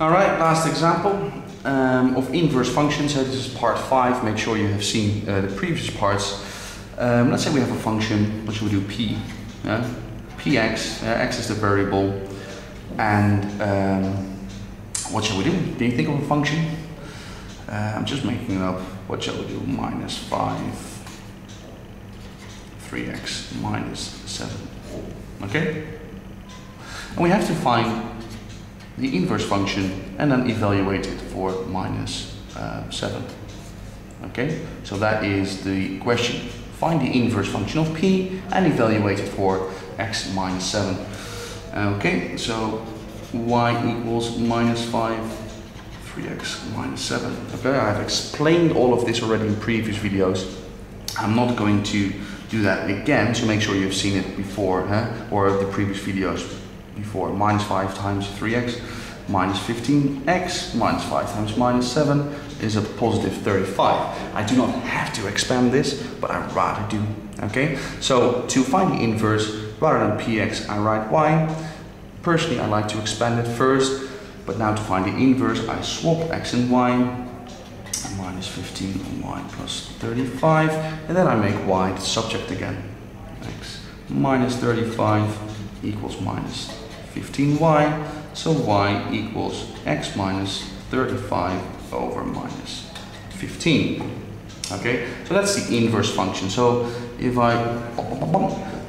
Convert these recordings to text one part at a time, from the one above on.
All right, last example um, of inverse functions. So this is part five. Make sure you have seen uh, the previous parts. Um, let's say we have a function, what should we do? P. Yeah? Px, uh, x is the variable. And um, what shall we do? Do you think of a function? Uh, I'm just making it up. What shall we do? Minus 5, 3x minus 7. Okay? And we have to find the inverse function and then evaluate it for minus, uh, 7. Okay, so that is the question. Find the inverse function of p and evaluate it for x minus 7. Okay, so y equals minus 5, 3x minus 7. Okay, I've explained all of this already in previous videos. I'm not going to do that again, so make sure you've seen it before, huh? or the previous videos before. Minus 5 times 3x minus 15x minus 5 times minus 7 is a positive 35. I do not have to expand this, but I rather do. Okay, so to find the inverse, rather than px, I write y. Personally, I like to expand it first, but now to find the inverse, I swap x and y. Minus 15 on y plus 35, and then I make y the subject again. x minus 35 equals minus 15y, so y equals x minus 35 over minus 15. Okay, so that's the inverse function. So if I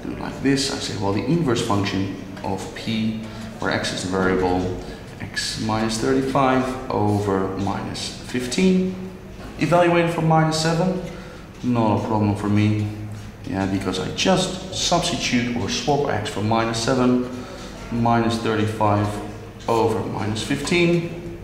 do it like this, I say, well, the inverse function of p, where x is the variable, x minus 35 over minus 15. Evaluated for minus 7, not a problem for me. Yeah, because I just substitute or swap x for minus 7, minus 35 over minus 15.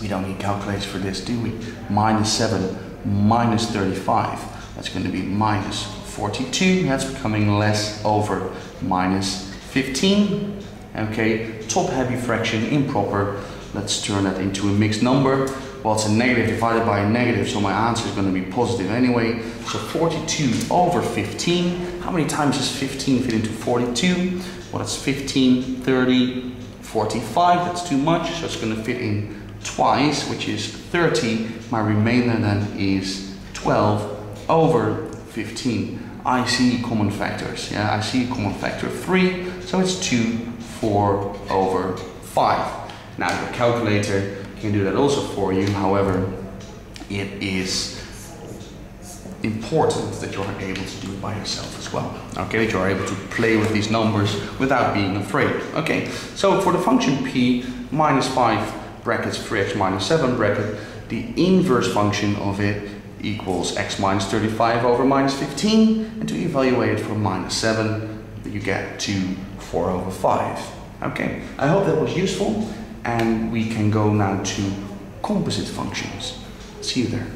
We don't need calculators for this, do we? Minus 7 minus 35. That's going to be minus 42. That's becoming less over minus 15. Okay, top heavy fraction improper. Let's turn that into a mixed number. Well, it's a negative divided by a negative, so my answer is going to be positive anyway. So 42 over 15. How many times does 15 fit into 42? Well, it's 15, 30, 45. That's too much, so it's going to fit in twice, which is 30. My remainder then is 12 over 15. I see common factors. Yeah, I see a common factor of 3, so it's 2, 4 over 5. Now your calculator can do that also for you. However, it is important that you are able to do it by yourself as well. Okay, that you are able to play with these numbers without being afraid. Okay, so for the function p minus 5 brackets 3x minus 7 bracket, the inverse function of it equals x minus 35 over minus 15, and to evaluate it for minus 7, you get to 4 over 5. Okay, I hope that was useful, and we can go now to composite functions. See you there.